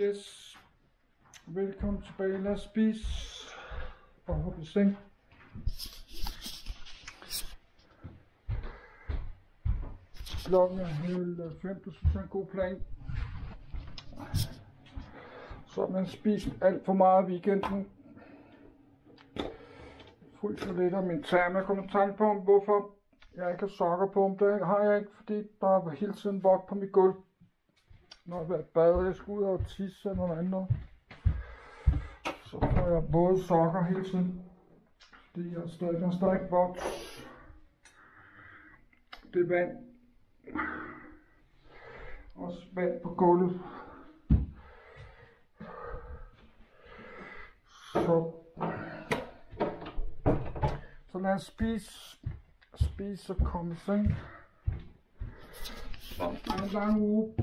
Yes. Velkommen tilbage. Lad os spise og hoppe i seng. Klokken er hele fem, du synes er en god plan. Så man spist alt for meget i weekenden. Fryser lidt af min tarm. Jeg kommer tanke på, hvorfor jeg ikke har sokker på. Det har jeg ikke, fordi der er hele tiden vådt på mit gulv. Når jeg bader, jeg skal ud og tisse eller noget andet. Så får jeg både sokker hele tiden. Det er altså stadig, der er stadig vådt. Det er vand. Også vand på gulvet. Så, så lad os spise, spise og komme i seng. Så er en lang uge.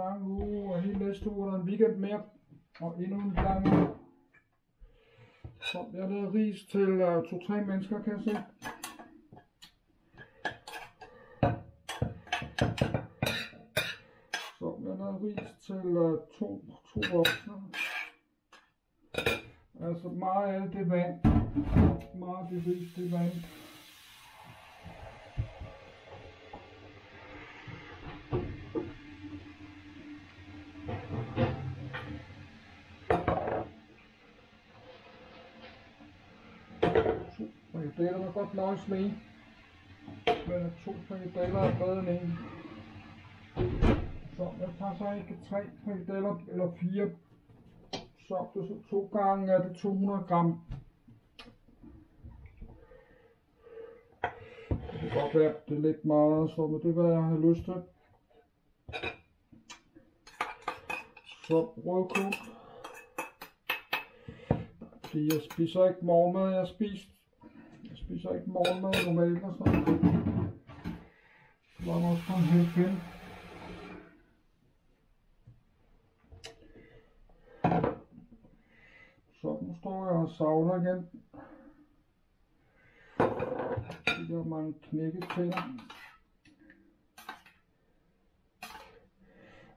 Lang uge, og hele næste uge er der en weekend mere. Og endnu en lang uge. Så jeg har lavet ris til uh, to-tre mennesker, kan jeg se. Så jeg har lavet ris til uh, to, to voksne. Altså meget af det vand. Meget af det ris, det vand. To frikadeller, godt nøjes med en. Men to frikadeller er bedre end en. Så jeg tager så ikke tre frikadeller eller fire. Så det så to gange er det 200 gram. Det kan godt være, det er lidt meget, så men det er hvad jeg har lyst til. Så rødkål. Fordi jeg spiser ikke morgenmad, jeg spiser, jeg spiser ikke morgenmad normalt og sådan noget. Så var der også på en hel pind. Så nu står jeg og savler igen. Det der mange knækket tænder.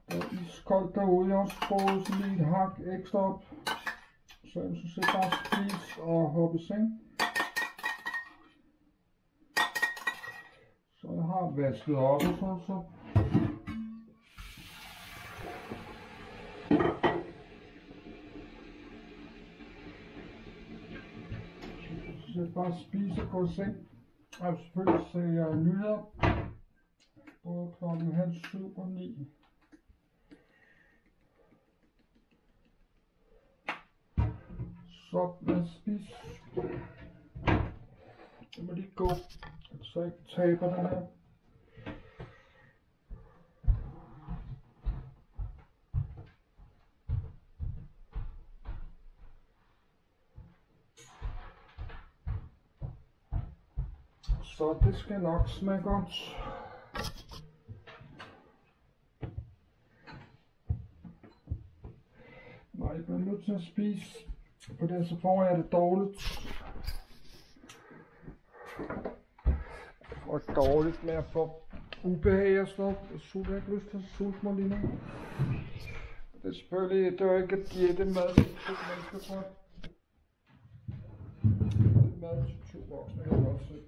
Det er iskoldt derude, jeg har også prøvet sådan lige et hak ekstra op. Så jeg synes, jeg bare spise og hoppe i seng. Så jeg har vasket op og så, så. Så jeg bare spise og gå i seng. Og selvfølgelig ser jeg nyheder. Både klokken halv syv og ni. Så lad os spise. Jeg må lige gå, så jeg ikke taber den her. Så det skal nok smage godt. Nej, jeg bliver nødt til at spise for det så får jeg det dårligt. Og dårligt med at få ubehag og sådan noget. Jeg har ikke lyst til at sulte mig lige nu. Det er selvfølgelig, det er ikke at diætte mad til to mennesker, tror jeg. Mad til to voksne, kan jeg godt se.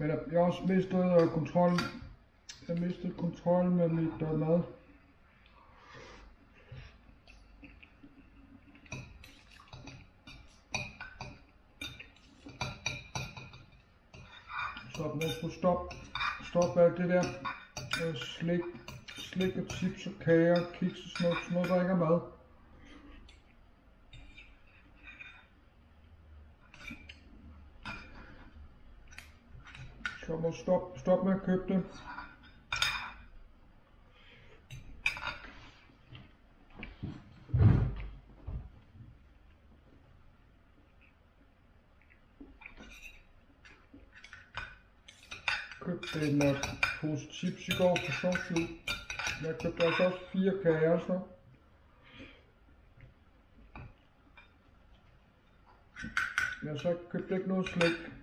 Men jeg har også mistet øh, kontrol. Jeg har mistet kontrol med mit uh, mad. Stop, jeg skulle stoppe stop alt det der øh, slik, slik og chips og kager kiks og sådan noget, sådan noget der ikke er mad. Stop, stop at købe det. købte en pose chips i går på Sovsjø. Jeg købte altså også fire kager så. Jeg så slik.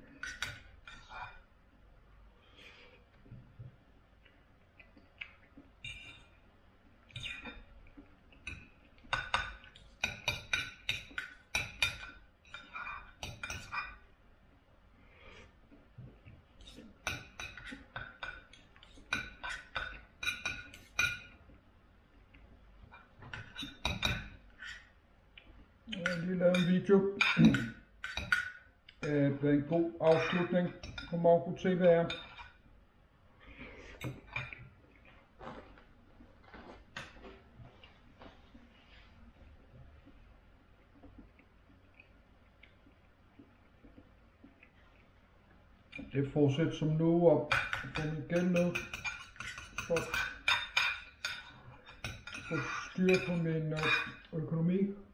Jeg har lige lavet en video øh, med en god afslutning på Marco TV er. Det fortsætter som nu op. Den min gæld ned. For, få styr på min øh, økonomi.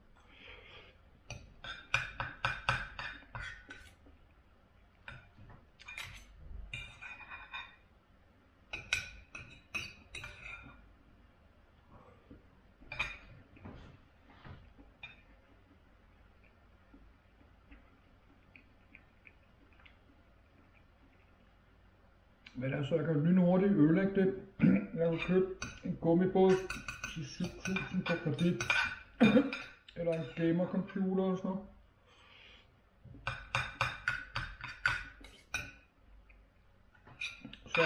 Men altså, jeg kan lynhurtigt ødelægge det. Jeg har købe en gummibåd til 7.000 på kredit. Eller en gamercomputer eller sådan noget. Så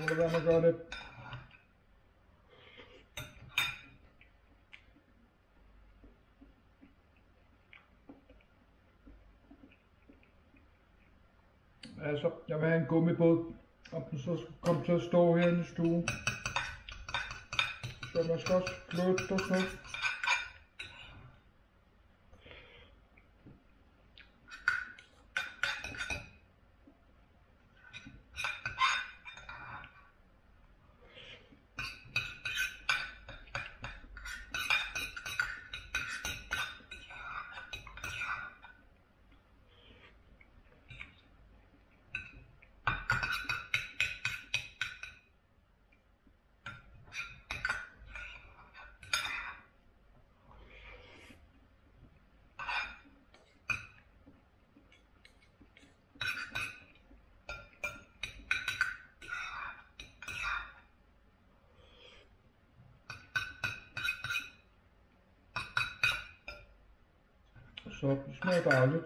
må det være med at gøre det. Altså, jeg vil have en gummibåd, og den så kommer til at stå herinde i stuen. Så man skal også flytte og sådan noget. Så det smager dejligt.